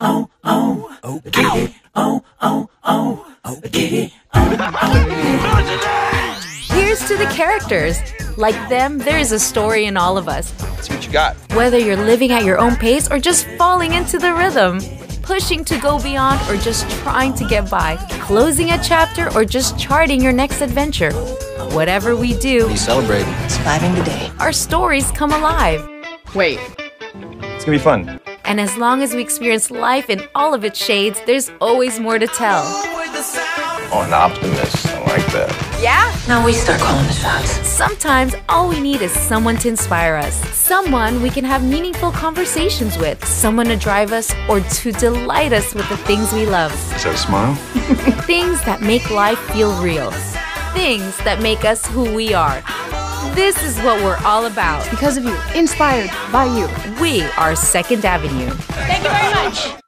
oh, oh, okay. Oh, oh, oh, okay. Here's to the characters. Like them, there is a story in all of us. Let's see what you got. Whether you're living at your own pace or just falling into the rhythm, pushing to go beyond or just trying to get by, closing a chapter or just charting your next adventure. Whatever we do, He's celebrating. Surviving the day. our stories come alive. Wait, It's gonna be fun. And as long as we experience life in all of its shades, there's always more to tell. Oh, an optimist. I like that. Yeah? Now we start calling the shots. Sometimes all we need is someone to inspire us, someone we can have meaningful conversations with, someone to drive us or to delight us with the things we love, Is that a smile? things that make life feel real, things that make us who we are. This is what we're all about. because of you, inspired by you. We are Second Avenue. Thank you very much.